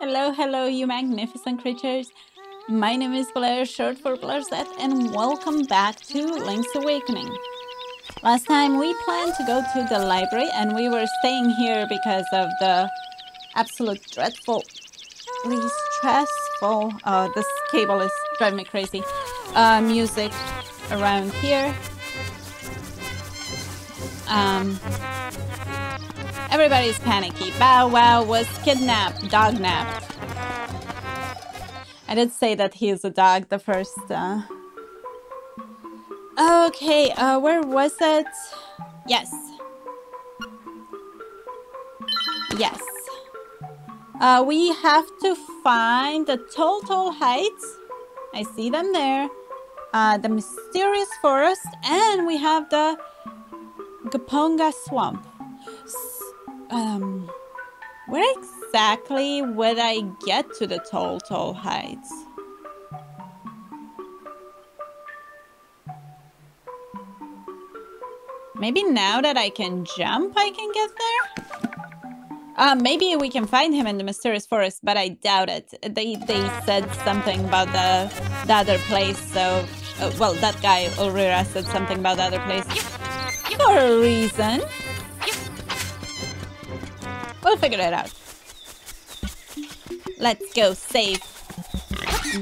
Hello, hello, you magnificent creatures. My name is Blair, short for Blairsette, and welcome back to Link's Awakening. Last time we planned to go to the library and we were staying here because of the absolute dreadful, stressful, uh, this cable is driving me crazy, uh, music around here. Um, everybody's panicky. Bow Wow was kidnapped, dognapped. I did say that he is a dog the first. Uh... Okay, uh, where was it? Yes. Yes. Uh, we have to find the Tal Heights. I see them there. Uh, the Mysterious Forest, and we have the Goponga Swamp. Um, where exactly would I get to the Tal Tal Heights? Maybe now that I can jump, I can get there? Uh, maybe we can find him in the mysterious forest, but I doubt it. They they said something about the the other place, so uh, well, that guy Ulrira said something about the other place for a reason. We'll figure it out. Let's go save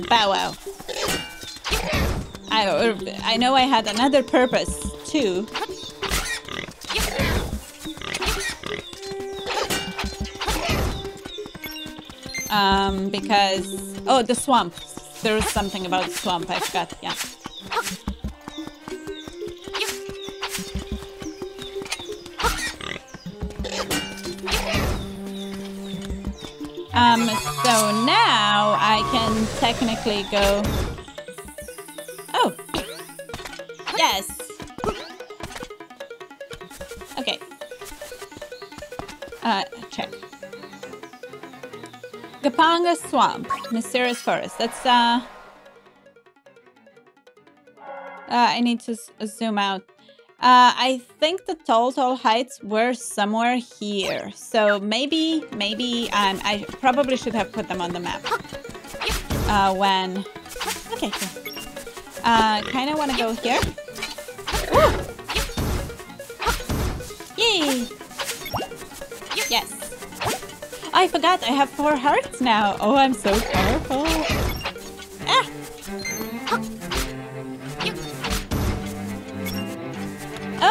Bow Wow. I, I know I had another purpose too. Um, because... Oh, the swamp. There was something about the swamp, I forgot, yeah. So now I can technically go... Oh! Yes! Okay. Uh, check. Goponga Swamp, Mysterious Forest. That's, uh... Uh, I need to zoom out. Uh, I think the Tal Heights were somewhere here. So maybe, maybe, um, I probably should have put them on the map. Uh, when... Okay, cool. Uh, kind of want to go here. Yay! Yes. I forgot I have four hearts now. Oh, I'm so powerful.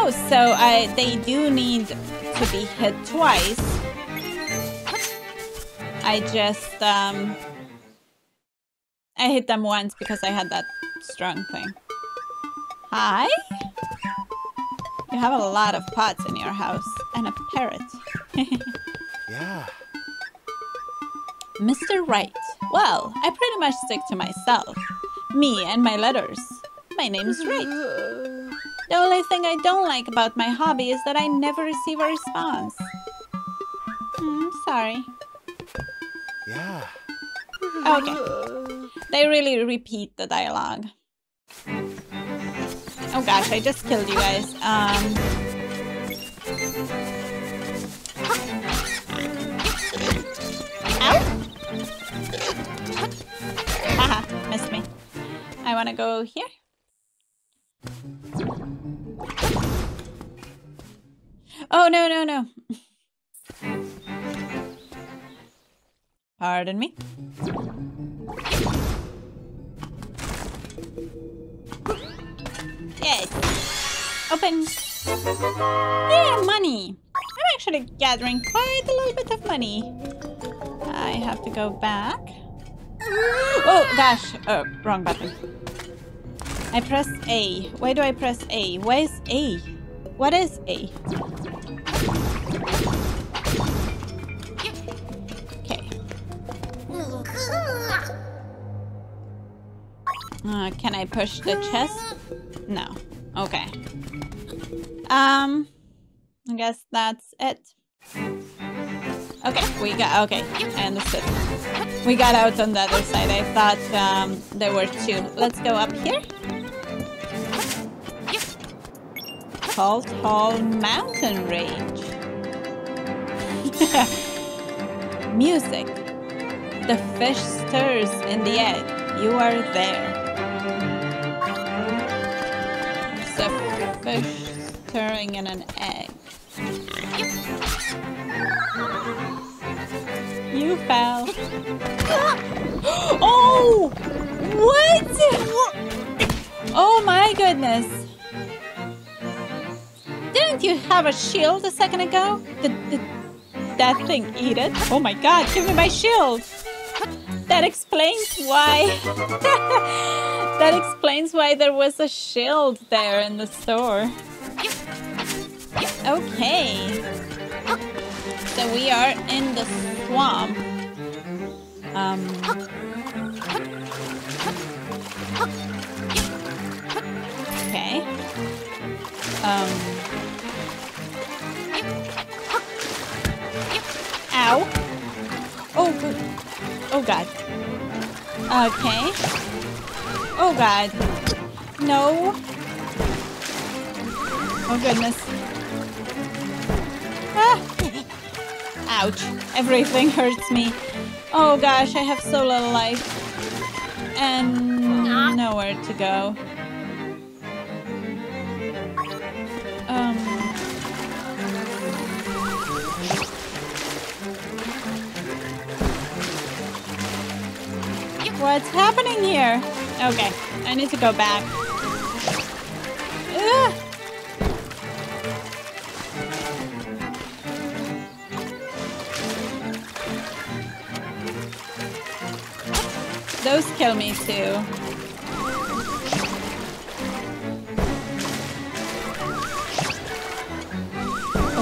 Oh, so I they do need to be hit twice. I just um I hit them once because I had that strong thing. Hi? You have a lot of pots in your house and a parrot. yeah. Mr. Write. Well, I pretty much stick to myself. Me and my letters. My name's Write. The only thing I don't like about my hobby is that I never receive a response. Hmm, sorry. Yeah. Okay. They really repeat the dialogue. Oh gosh, I just killed you guys. Um... Ow! Haha, missed me. I wanna go here. Oh, no, no, no. Pardon me. Yes. Open. Yeah, money. I'm actually gathering quite a little bit of money. I have to go back. Oh, gosh. Oh, wrong button. I press A. Why do I press A? Why is A? What is A? Okay. Uh, can I push the chest? No. Okay. Um, I guess that's it. Okay, we got, okay, I understood. We got out on the other side. I thought um, there were two. Let's go up here. Tall, tall mountain range. Music. The fish stirs in the egg. You are there. A fish stirring in an egg. You fell. oh! What? Oh my goodness. Didn't you have a shield a second ago? Did, did that thing eat it? Oh my god, give me my shield! That explains why. that explains why there was a shield there in the store. Okay. So we are in the swamp. Um. Okay. Um. Ow. Oh, good. Oh, God. Okay. Oh, God. No. Oh, goodness. Ah. Ouch. Everything hurts me. Oh, gosh, I have so little life. And nowhere to go. What's happening here? Okay, I need to go back. Ugh. Those kill me too.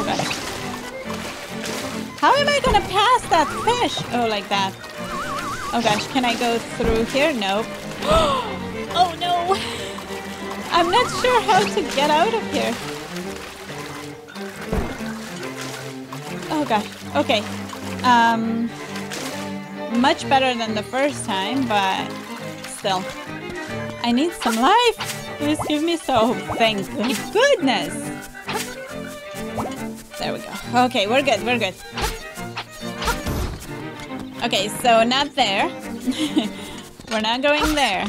God. How am I gonna pass that fish? Oh, like that. Oh gosh, can I go through here? Nope. oh no! I'm not sure how to get out of here. Oh gosh, okay. Um, much better than the first time, but still. I need some life. Please give me so. Thank goodness. There we go. Okay, we're good, we're good. Okay, so not there. We're not going there.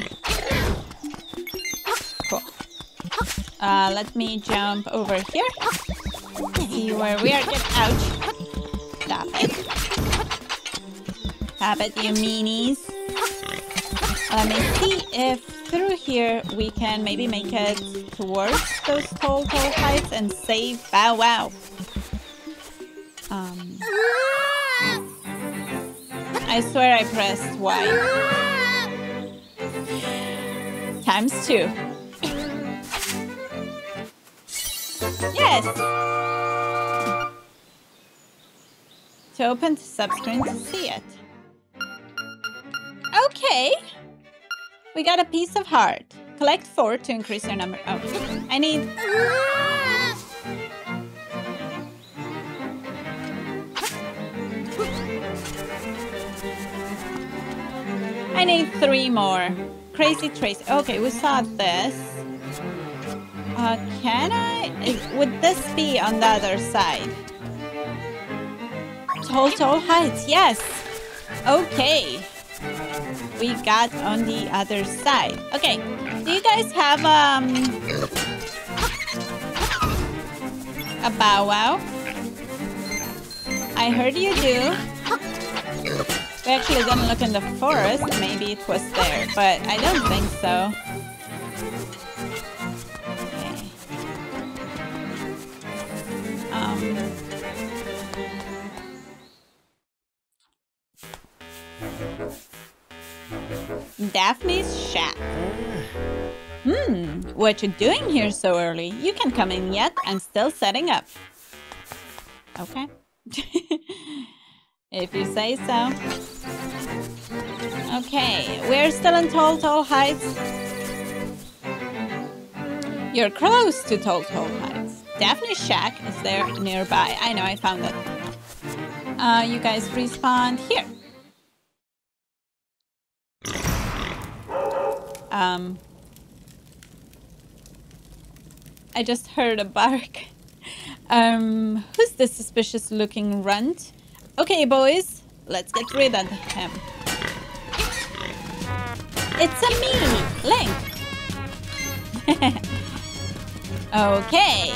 Cool. Uh, let me jump over here. See where we are. Get out. Stop it. Stop it, you meanies. Let me see if through here we can maybe make it towards those tall, tall heights and save Bow Wow. Um... I swear I pressed Y. Times two. Yes! To open the subscreen to see it. Okay. We got a piece of heart. Collect four to increase your number. Oh, I need... I need three more. Crazy Trace. Okay, we saw this. Uh, can I? Would this be on the other side? Tall, tall heights. Yes. Okay. We got on the other side. Okay. Do you guys have um a bow wow? I heard you do. We actually didn't look in the forest. Maybe it was there, but I don't think so. Okay. Um. Daphne's shack. Hmm, what you doing here so early? You can come in yet. I'm still setting up. Okay. if you say so. Okay, we're still in Tal Tal Heights. You're close to Tal Tal Heights. Daphne's shack is there nearby. I know, I found it. Uh, you guys respawned here. Um, I just heard a bark. Um, who's this suspicious looking runt? Okay, boys, let's get rid of him. It's a me, Link. okay.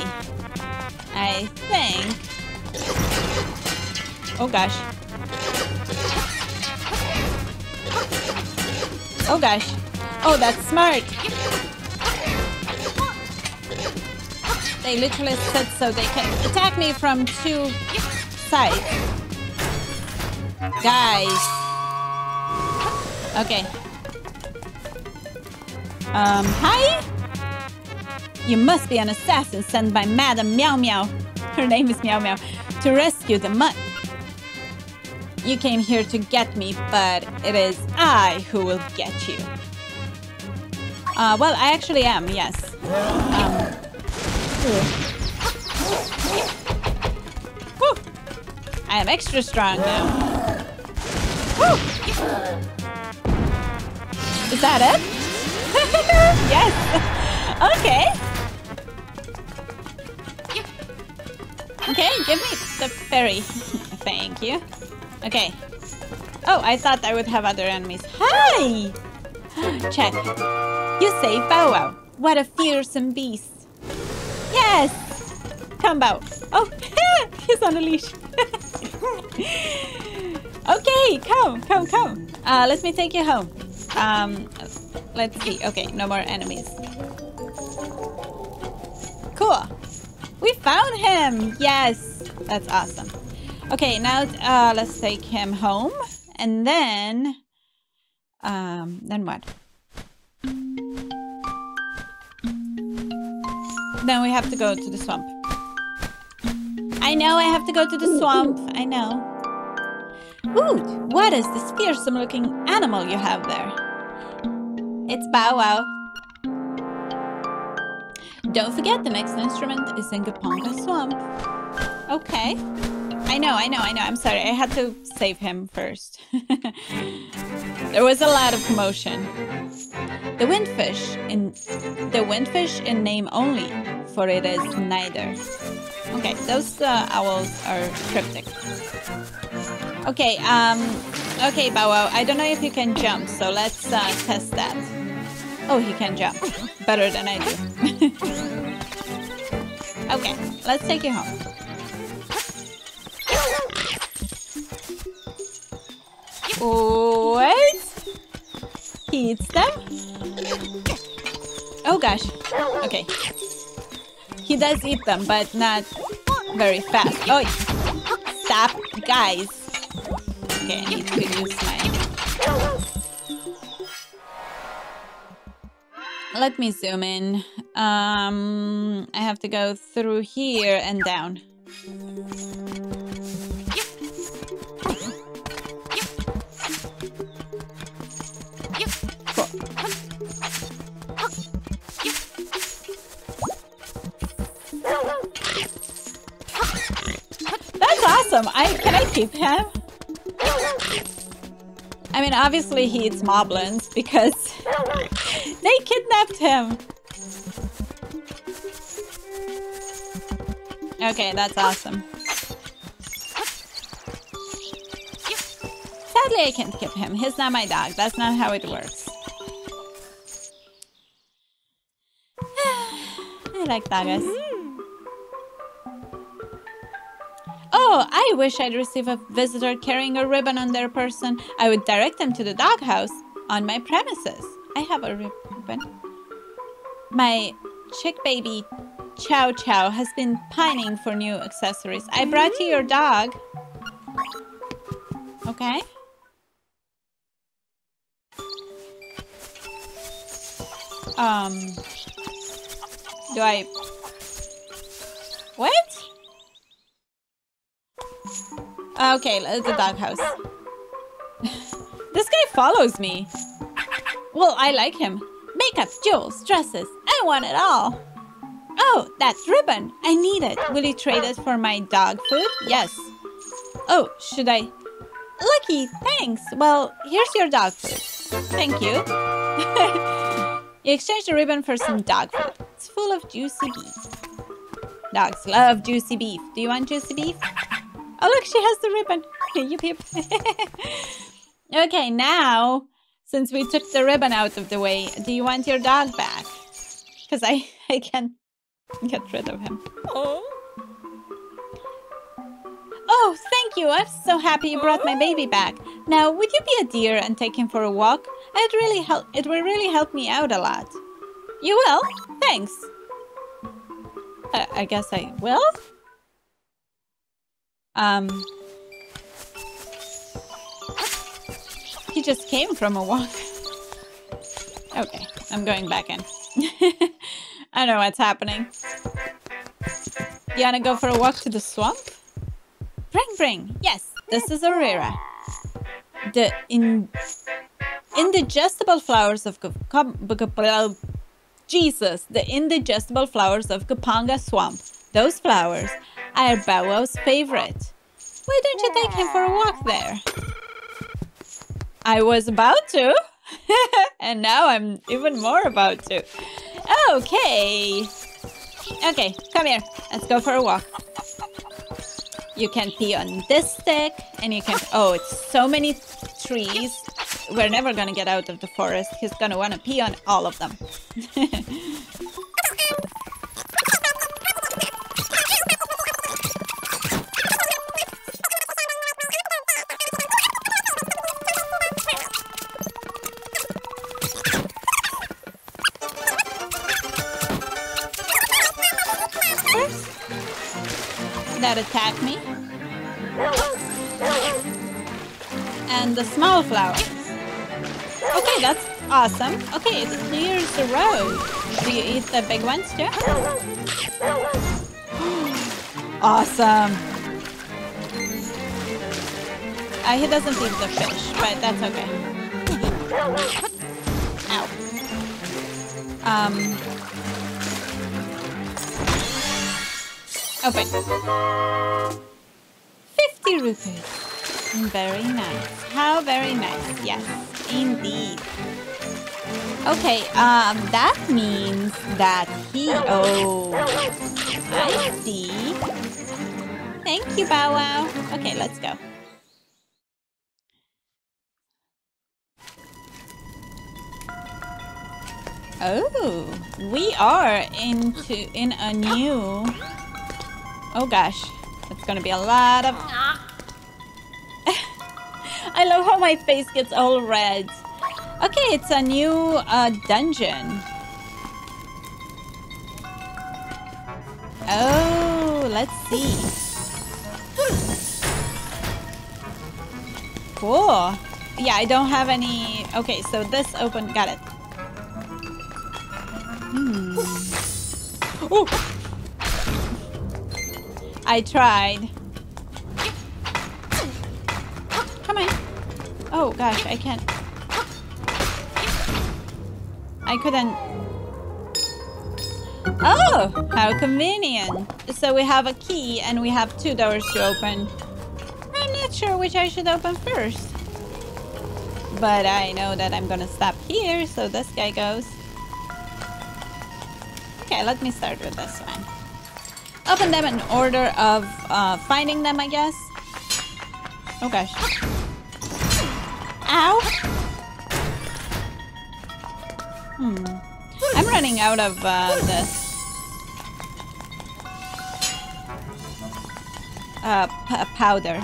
I think... Oh gosh. Oh gosh. Oh, that's smart. They literally said so they can attack me from two sides. Guys. Okay. Um, hi? You must be an assassin sent by Madame Meow Meow. Her name is Meow Meow. To rescue the mutt. You came here to get me, but it is I who will get you. Uh, well, I actually am, yes. Um, I am extra strong now. Is that it? yes. Okay. Okay, give me the fairy. Thank you. Okay. Oh, I thought I would have other enemies. Hi! Check. You say Bow Wow. What a fearsome beast. Yes! Come, Bow. Oh, he's on a leash. Okay, come, come, come. Uh, let me take you home. Um, let's see. Okay, no more enemies. Cool. We found him. Yes, that's awesome. Okay, now uh, let's take him home, and then, um, then what? Then we have to go to the swamp. I know I have to go to the swamp. I know. Ooh, what is this fearsome looking animal you have there? It's Bow Wow. Don't forget the next instrument is in Goponga Swamp. Okay. I know, I know, I know. I'm sorry. I had to save him first. there was a lot of commotion. The windfish in the windfish in name only, for it is neither. Okay, those uh, owls are cryptic. Okay, um, okay, Bow Wow. I don't know if you can jump, so let's uh, test that. Oh, he can jump. Better than I do. okay, let's take you home. What? He eats them? Oh gosh. Okay. He does eat them, but not very fast. Oh, stop, guys. Okay, I need to use my... Let me zoom in. Um, I have to go through here and down. That's awesome. I can I keep him? Mean, obviously he eats moblins because they kidnapped him. Okay, that's awesome. Sadly, I can't keep him. He's not my dog. That's not how it works. I like doggos. I wish I'd receive a visitor carrying a ribbon on their person. I would direct them to the doghouse on my premises. I have a ribbon. My chick baby CiaoCiao has been pining for new accessories. I brought you your dog. Okay. Um. Do I... What? Okay, the doghouse. this guy follows me. Well, I like him. Makeup, jewels, dresses. I want it all. Oh, that's ribbon. I need it. Will you trade it for my dog food? Yes. Oh, should I? Lucky, thanks. Well, here's your dog food. Thank you. you exchange the ribbon for some dog food. It's full of juicy beef. Dogs love juicy beef. Do you want juicy beef? Oh, look, she has the ribbon. yip, yip. okay, now, Since we took the ribbon out of the way, do you want your dog back? Because I, I can't get rid of him. Oh. Oh, thank you. I'm so happy you brought my baby back. Now, would you be a dear and take him for a walk? It really help. It will really help me out a lot. You will? Thanks. Uh, I guess I will. Um. He just came from a walk. Okay, I'm going back in. I know what's happening. You wanna go for a walk to the swamp? Bring, bring. Yes, this is Ulrira. The in indigestible flowers of Jesus, the indigestible flowers of Goponga Swamp. Those flowers are Bow Wow's favorite. Why don't you take him for a walk there? I was about to, and now I'm even more about to. Okay. Okay, come here. Let's go for a walk. You can pee on this stick, and you can. Oh, it's so many trees. We're never gonna get out of the forest. He's gonna wanna pee on all of them. the small flowers. Okay, that's awesome. Okay, it clears the road. Do you eat the big ones too? awesome. Uh, he doesn't eat the fish, but that's okay. Ow. Um. Open. 50 rupees. Very nice. How very nice. Yes, indeed. Okay, um, that means that he... Oh, I see. Thank you, Bow Wow. Okay, let's go. Oh, we are into in a new. Oh gosh, it's gonna be a lot of. I love how my face gets all red. Okay, it's a new uh, dungeon. Oh, let's see. Cool. Yeah, I don't have any. Okay, so this open. Got it. Hmm. Oh! I tried. Come on. Oh gosh, I can't. I couldn't. Oh, how convenient. So we have a key and we have two doors to open. I'm not sure which I should open first. But I know that I'm gonna stop here, so this guy goes. Okay, let me start with this one. Open them in order of uh, finding them, I guess. Oh gosh. Ow! Hmm. I'm running out of uh, this. Uh, powder.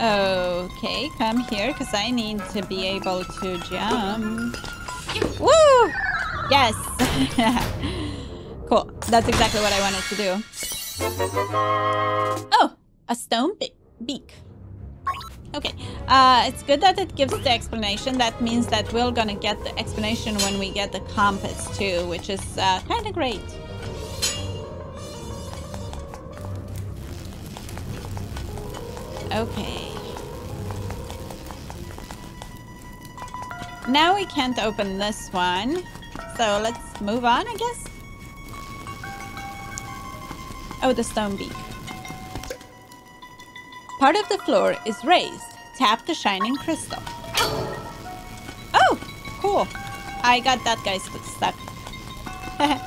Okay, come here, because I need to be able to jump. Woo! Yes! cool. That's exactly what I wanted to do. Oh! A stone be beak. Okay. Uh, it's good that it gives the explanation. That means that we're gonna get the explanation when we get the compass too, which is uh, kind of great. Okay. Now we can't open this one. So let's move on, I guess. Oh, the stone beak. Part of the floor is raised. Tap the shining crystal. Oh, cool. I got that guy stuck.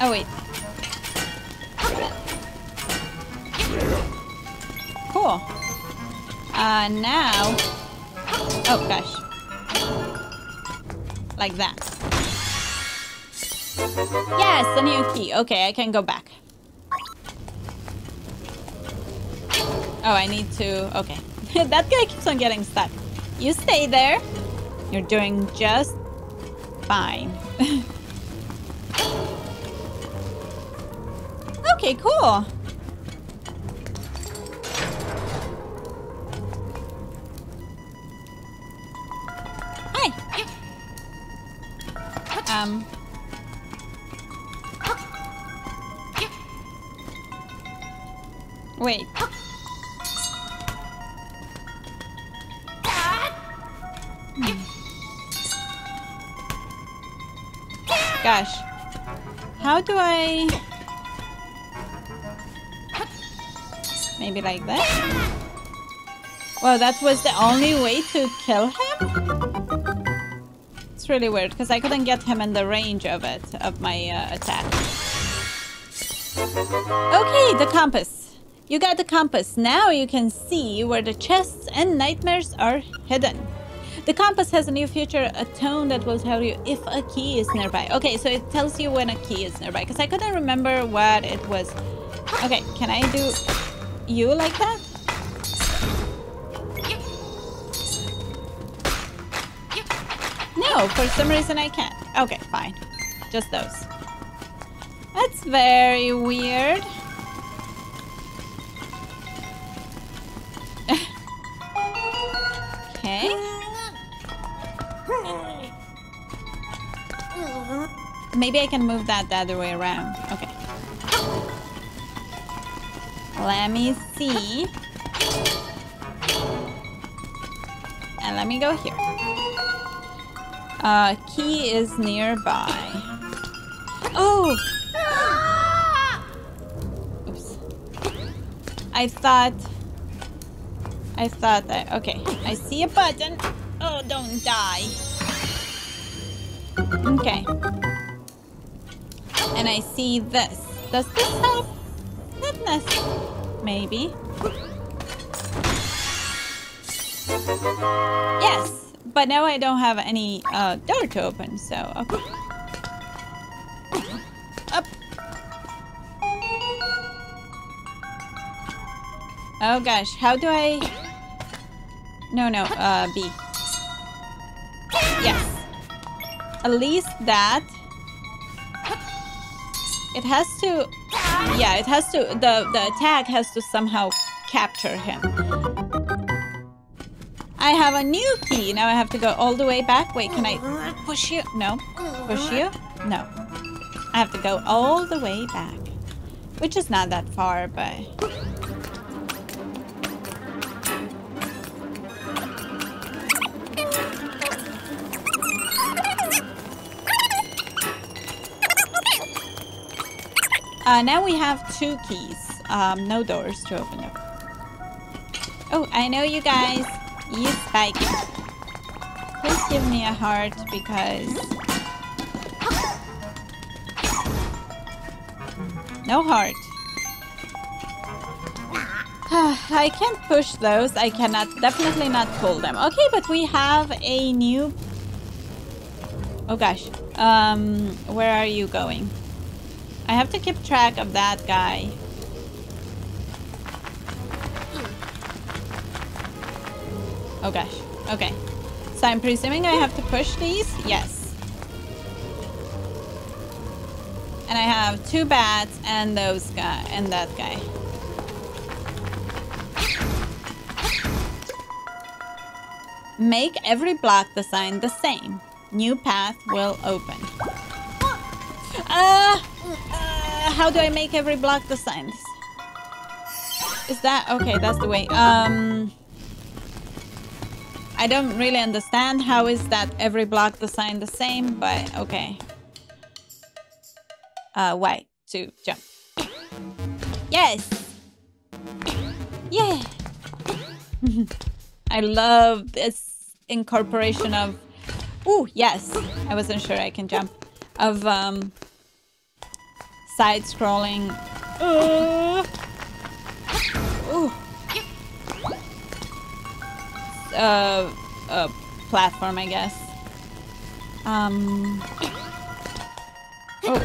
oh, wait. cool. Uh, now... Oh, gosh. Like that. Yes, a new key. Okay, I can go back. Oh, I need to... Okay. that guy keeps on getting stuck. You stay there. You're doing just fine. okay, cool. Hi. Um. Gosh. How do I... Maybe like that? Well, that was the only way to kill him? It's really weird, because I couldn't get him in the range of it, of my uh, attack. Okay, the compass. You got the compass. Now you can see where the chests and nightmares are hidden. The compass has a new feature, a tone that will tell you if a key is nearby. Okay, so it tells you when a key is nearby, because I couldn't remember what it was. Okay, can I do you like that? No, for some reason I can't. Okay, fine. Just those. That's very weird. okay. Maybe I can move that the other way around. Okay. Let me see. And let me go here. Uh, key is nearby. Oh! Oops. I thought... I thought that... Okay, I see a button. Oh, don't die. Okay. And I see this. Does this help? Necessarily. Maybe. Yes, but now I don't have any uh, door to open, so okay. Up. Oh gosh, how do I... No, no, uh, B. Yes. At least that. It has to... Yeah, it has to... The, the attack has to somehow capture him. I have a new key. Now I have to go all the way back. Wait, can I push you? No. Push you? No. I have to go all the way back. Which is not that far, but... Uh, now we have two keys. Um, no doors to open up. Oh, I know you guys. You spike. Please give me a heart because... No heart. I can't push those. I cannot, definitely not pull them. Okay, but we have a new... Oh gosh. Um, where are you going? I have to keep track of that guy. Oh gosh. Okay. So I'm presuming I have to push these? Yes. And I have two bats and those guy and that guy. Make every block design the same. New path will open. Uh, uh, how do I make every block the signs? Is that okay? That's the way. Um, I don't really understand how is that every block the design the same, but okay. Uh, Y to jump. Yes. Yeah. I love this incorporation of. Ooh, yes. I wasn't sure I can jump. Of um side scrolling. Uh, uh, platform, I guess. Um. Oh.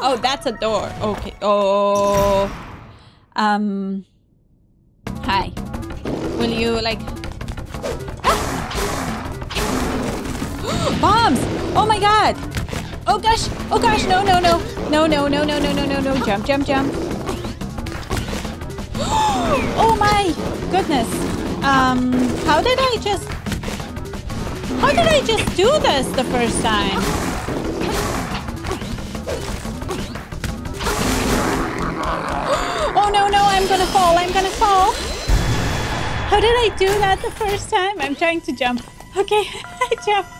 Oh, that's a door. Okay. Oh. Um. Hi. Will you like? Bombs! Oh my god! Oh gosh! Oh gosh! No! No! No! No! No! No! No! No! No! No! No! Jump! Jump! Jump! Oh my goodness! Um, how did I just? How did I just do this the first time? Oh no, no, I'm gonna fall, I'm gonna fall. How did I do that the first time? I'm trying to jump. Okay, I jump.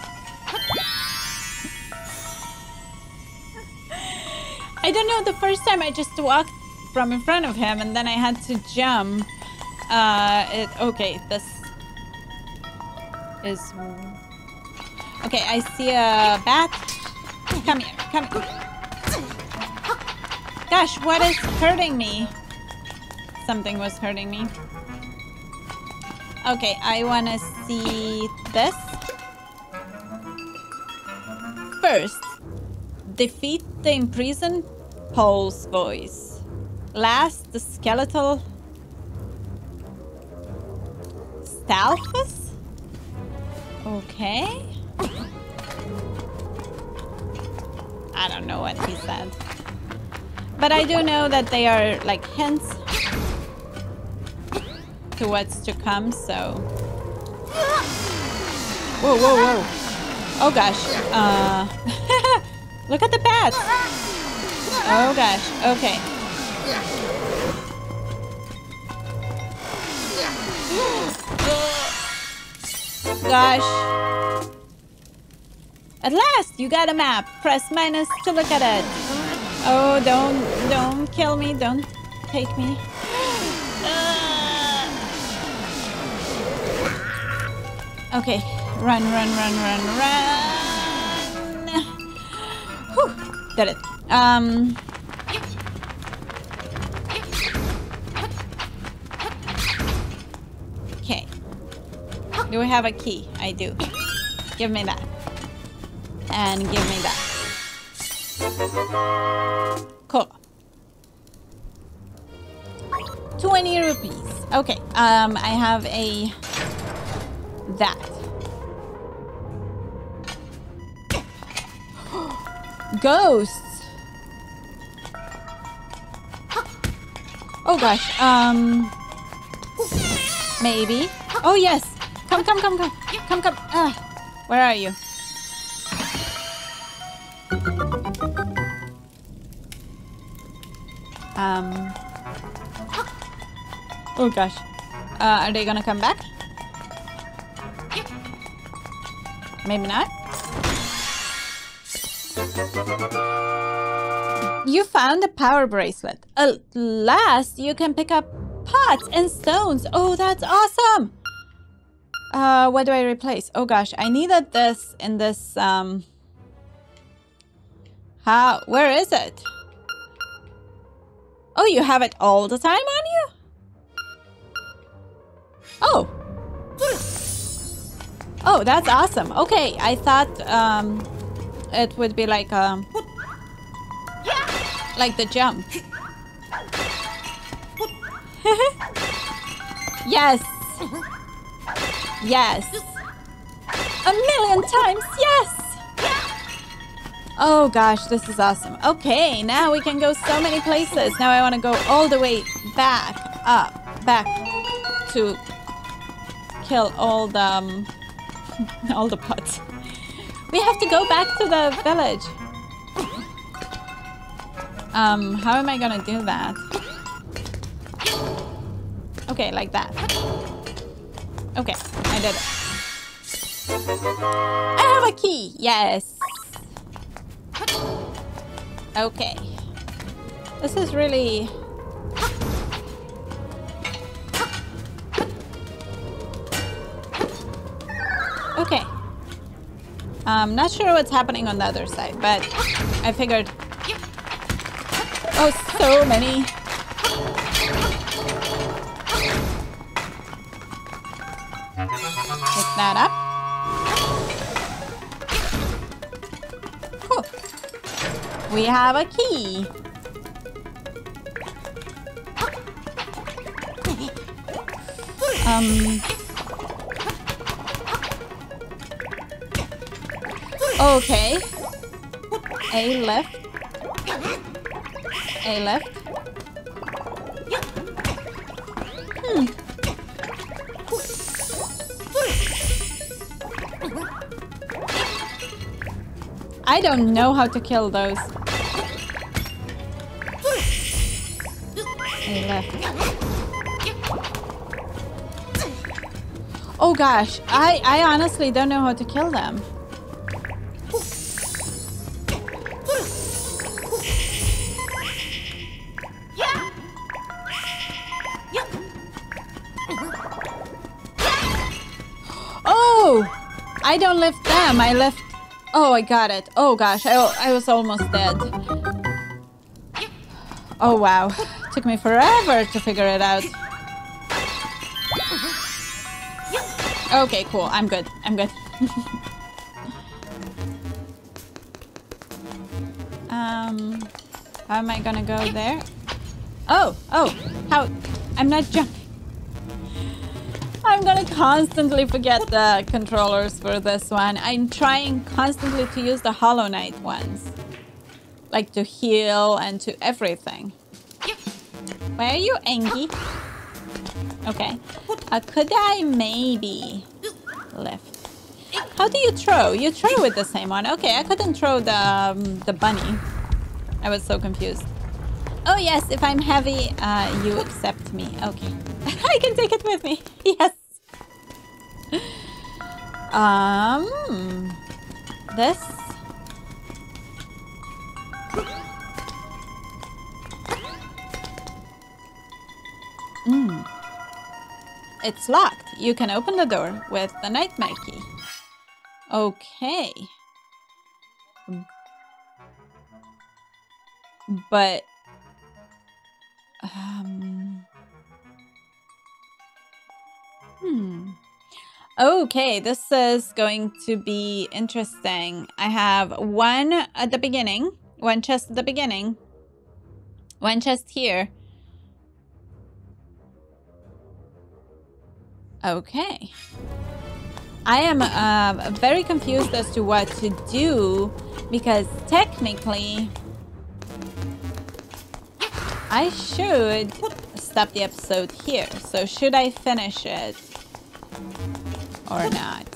I don't know, the first time I just walked from in front of him and then I had to jump. Uh, it, okay, this is... Okay, I see a bat. Come here, come here. Gosh, what is hurting me? Something was hurting me. Okay, I want to see this. First, defeat the imprisoned Pols Voice. Last, the skeletal Stalfos? Okay. I don't know what he said. But I do know that they are like hints to what's to come, so... Whoa, whoa, whoa. Oh gosh. Uh, look at the bats. Oh gosh. Okay. Gosh. At last, you got a map. Press minus to look at it. Oh, don't, don't kill me. Don't take me. Okay, run, run, run, run, run. Did it. Um. Okay. Do we have a key? I do. Give me that. And give me that. Cool. 20 rupees. Okay, um, I have a... That. Ghosts! Oh gosh, um... Maybe. Oh yes! Come, come, come, come! Come, come! Ah, where are you? Um. Oh gosh. Uh, are they gonna come back? Maybe not. You found a power bracelet. At last, you can pick up pots and stones. Oh, that's awesome. Uh, what do I replace? Oh gosh, I needed this in this, um... How? Where is it? Oh, you have it all the time on you? Oh. Oh, that's awesome. Okay, I thought um, it would be like um, like the jump. yes. Yes. A million times, yes. Oh gosh, this is awesome. Okay, now we can go so many places. Now I want to go all the way back, up, back to kill all the um, all the pots. We have to go back to the village. Um, how am I gonna do that? Okay, like that. Okay, I did it. I have a key, yes. Okay. This is really... Okay. I'm not sure what's happening on the other side, but I figured... Oh, so many. Pick that up. Cool. We have a key. Um. Okay. A left. A left. Hmm. I don't know how to kill those. A left. Oh gosh, I, I honestly don't know how to kill them. I don't lift them, I lift... Oh, I got it. Oh gosh, I, I was almost dead. Oh wow, took me forever to figure it out. Okay, cool, I'm good, I'm good. um, how am I gonna go there? Oh, oh, how? I'm not jumping. I'm gonna constantly forget the controllers for this one. I'm trying constantly to use the Hollow Knight ones. Like to heal and to everything. Why are you angry? Okay. Uh, could I maybe lift? How do you throw? You throw with the same one. Okay, I couldn't throw the, um, the bunny. I was so confused. Oh yes, if I'm heavy, uh, you accept me. Okay. I can take it with me. Yes. Um, this. Hmm. It's locked. You can open the door with the nightmare key. Okay. But um Hmm. Okay, this is going to be interesting. I have one at the beginning, one chest at the beginning, one chest here. Okay. I am uh, very confused as to what to do because technically I should stop the episode here. So should I finish it or not?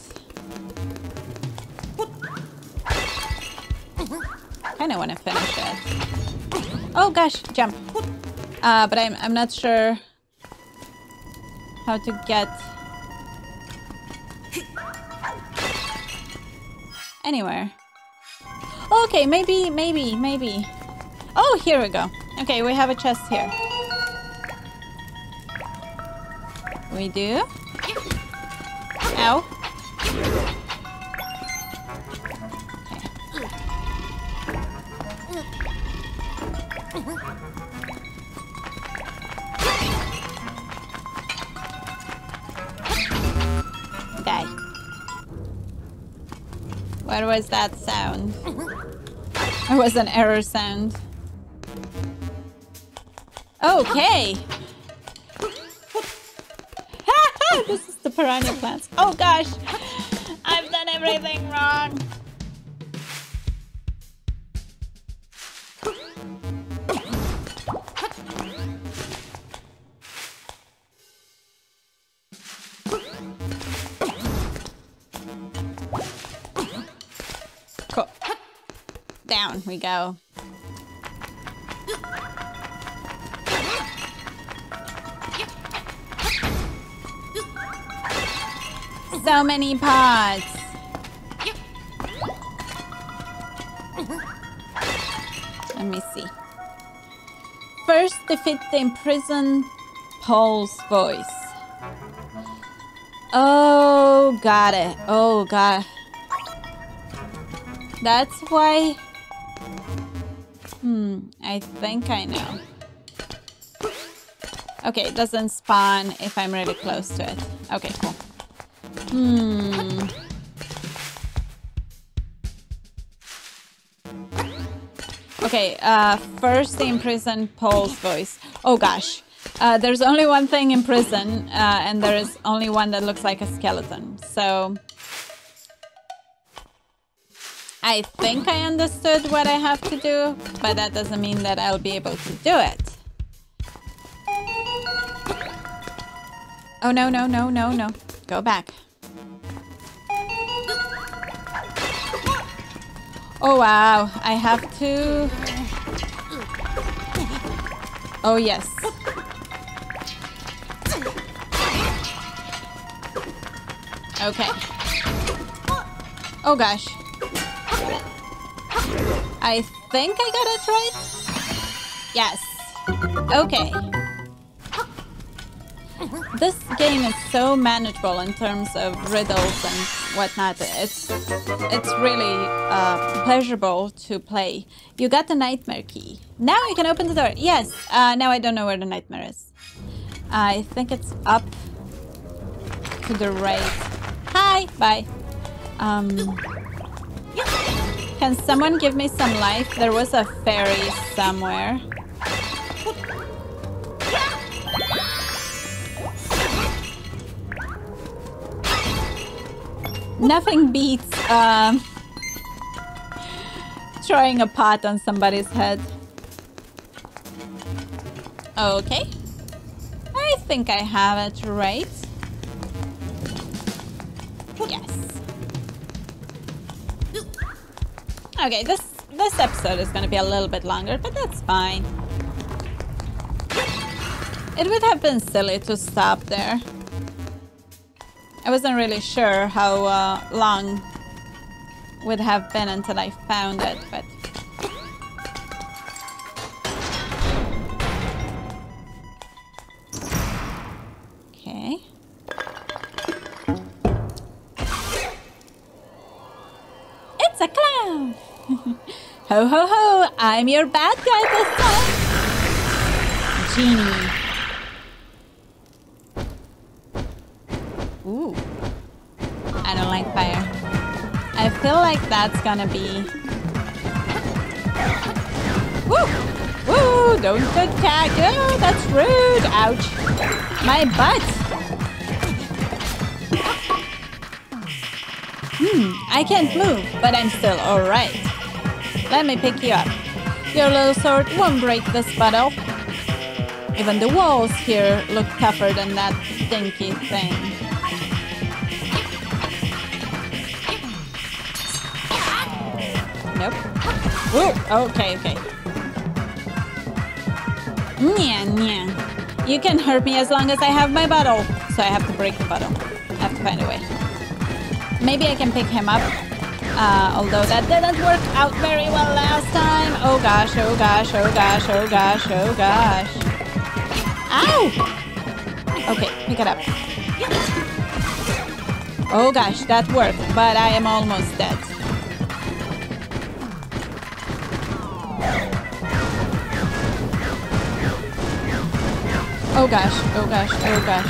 I Kind of want to finish it. Oh gosh, jump. Uh, but I'm, I'm not sure how to get anywhere. Okay, maybe, maybe, maybe. Oh, here we go. Okay, we have a chest here. We do. Ow. Die. What was that sound? It was an error sound. Okay. this is the piranha plants. Oh gosh. I've done everything wrong. Cool. Down we go. So many pods. Let me see. First, defeat the imprisoned Pols Voice. Oh, got it. Oh, God. That's why... Hmm, I think I know. Okay, it doesn't spawn if I'm really close to it. Okay, cool. Hmm. Okay, uh, first the imprison Pols Voice. Oh gosh. Uh, there's only one thing in prison, uh, and there is only one that looks like a skeleton. So... I think I understood what I have to do, but that doesn't mean that I'll be able to do it. Oh, no, no, no, no, no. Go back. Oh, wow. I have to... Oh, yes. Okay. Oh, gosh. I think I got it right? Yes. Okay. This game is so manageable in terms of riddles and whatnot. It's it's really uh, pleasurable to play. You got the nightmare key. Now you can open the door. Yes. Uh, now I don't know where the nightmare is. I think it's up to the right. Hi. Bye. Um, can someone give me some life? There was a fairy somewhere. Nothing beats um, throwing a pot on somebody's head. Okay. I think I have it right. Yes. Okay, this this episode is gonna be a little bit longer, but that's fine. It would have been silly to stop there. I wasn't really sure how uh, long would have been until I found it, but... Okay. It's a clown! ho ho ho! I'm your bad guy this time! That's gonna be... Woo! Woo! Don't attack! Oh, that's rude! Ouch! My butt! Hmm, I can't move, but I'm still alright. Let me pick you up. Your little sword won't break this bottle. Even the walls here look tougher than that stinky thing. Whoa. Okay, okay. Yeah, yeah. You can hurt me as long as I have my bottle. So I have to break the bottle. I have to find a way. Maybe I can pick him up. Uh, although that didn't work out very well last time. Oh gosh, oh gosh, oh gosh, oh gosh, oh gosh. Ow! Okay, pick it up. Oh gosh, that worked, but I am almost dead. Oh gosh, oh gosh, oh gosh.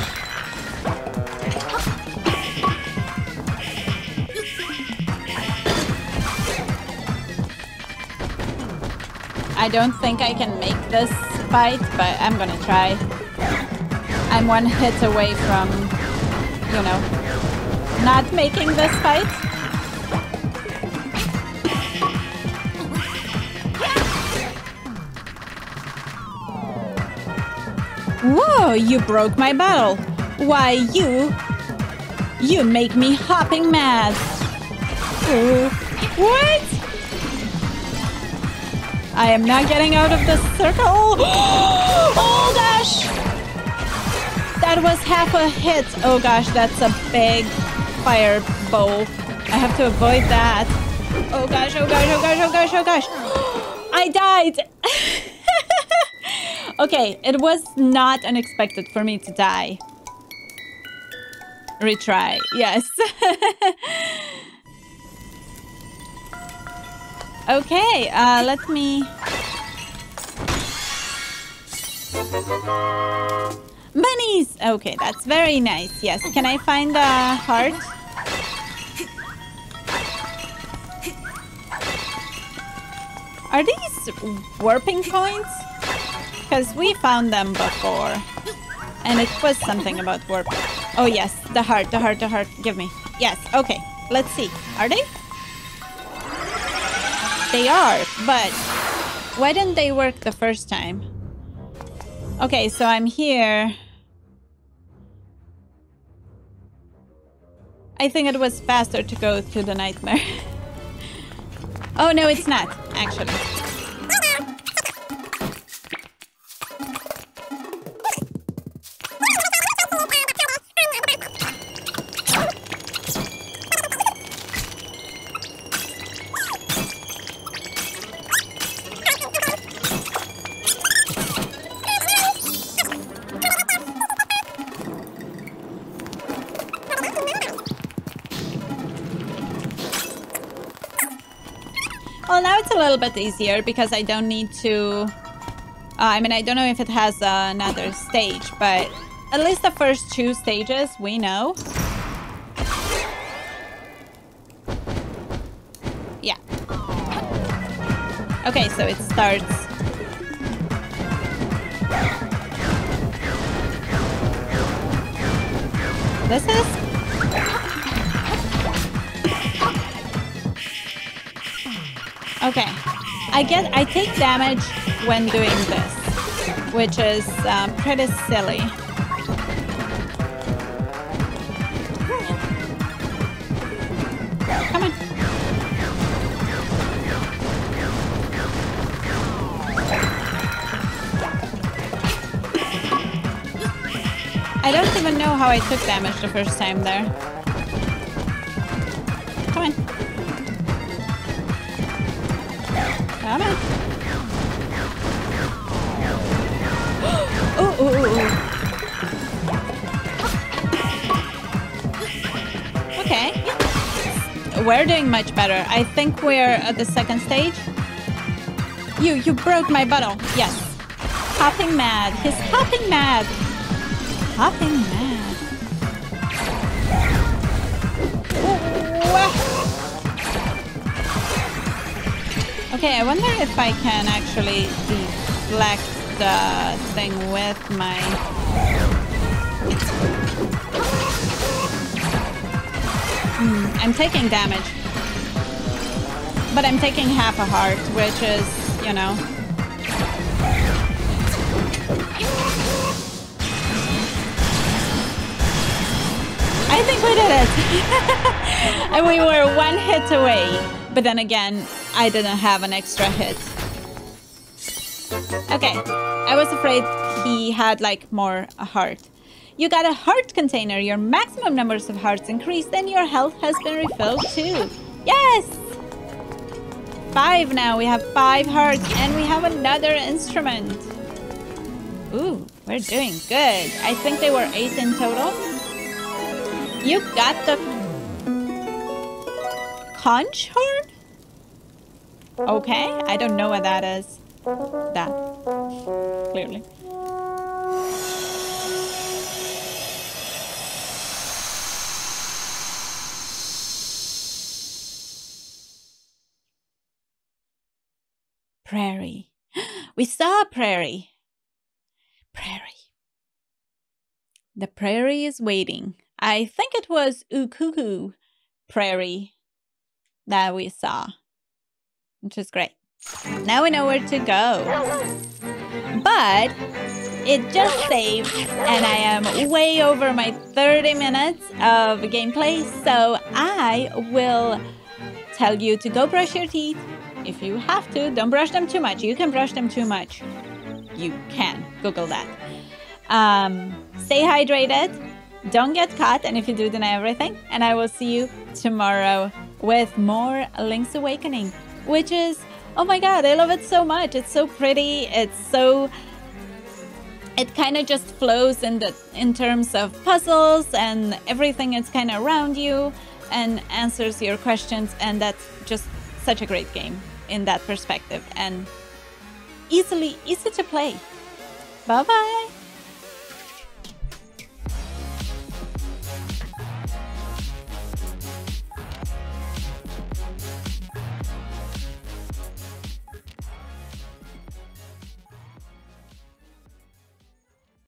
I don't think I can make this fight, but I'm gonna try. I'm one hit away from, you know, not making this fight. Whoa, you broke my bottle. Why, you... You make me hopping mad. Oh, what? I am not getting out of the circle. Oh gosh! That was half a hit. Oh gosh, that's a big fire bowl. I have to avoid that. Oh gosh, oh gosh, oh gosh, oh gosh, oh gosh. I died. okay, it was not unexpected for me to die. Retry, yes. Okay, uh, let me... Bunnies! Okay, that's very nice. Yes. Can I find the heart? Are these warping points? Because we found them before. And it was something about warping. Oh yes, the heart, the heart, the heart. Give me. Yes, okay. Let's see. Are they? They are, but why didn't they work the first time? Okay, so I'm here. I think it was faster to go to the nightmare. oh, no, it's not, actually. Well, now it's a little bit easier because I don't need to... Uh, I mean, I don't know if it has uh, another stage, but at least the first two stages we know. Yeah. Okay, so it starts... This is... I get I take damage when doing this, which is um, pretty silly. Come on. I don't even know how I took damage the first time there. Come on. Ooh, ooh, ooh, ooh. Okay. We're doing much better. I think we're at the second stage. You, you broke my bottle. Yes. Hopping mad. He's hopping mad. Hopping mad. Okay, I wonder if I can actually deflect the thing with my... Hmm, I'm taking damage. But I'm taking half a heart, which is, you know... I think we did it! and we were one hit away. But then again, I didn't have an extra hit. Okay, I was afraid he had like more a heart. You got a heart container. Your maximum numbers of hearts increased and your health has been refilled too. Yes! Five now. We have five hearts and we have another instrument. Ooh, we're doing good. I think they were eight in total. You got the conch horn? Okay, I don't know what that is. That. Clearly. Prairie. We saw prairie. Prairie. The prairie is waiting. I think it was Ukuku prairie that we saw which is great. Now we know where to go. But it just saved and I am way over my 30 minutes of gameplay, so I will tell you to go brush your teeth. If you have to, don't brush them too much. You can brush them too much. You can. Google that. Um, stay hydrated. Don't get caught, and if you do, deny everything. And I will see you tomorrow with more Link's Awakening which is oh my god, I love it so much. It's so pretty. It's so it kind of just flows in the in terms of puzzles and everything is kind of around you and answers your questions and that's just such a great game in that perspective and easily easy to play. Bye bye.